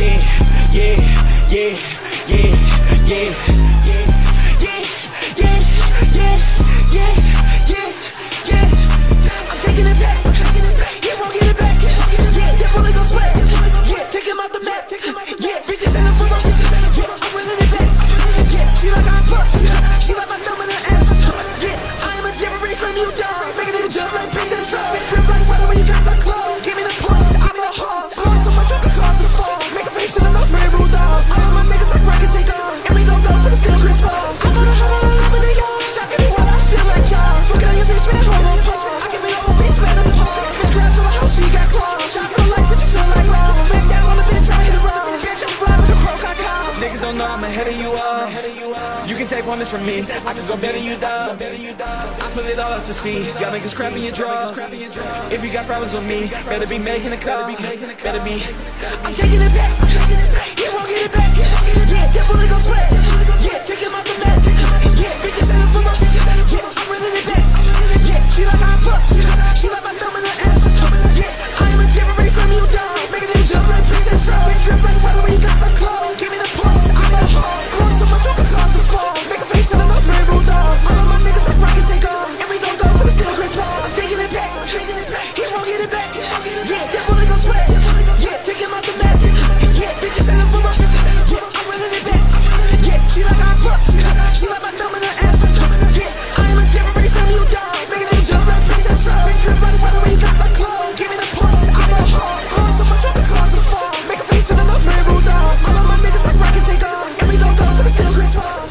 yeah, yeah, yeah, yeah, yeah, yeah. She like my thumb in her ass. Yeah, I am a never from you, dog. Making it jump like princess. head of you are. You can take one that's from me. I can go better you die. I put it all out to sea. Y'all niggas crapping your draws. If you got problems with me, better be making a call. Better be. I'm taking it back. this.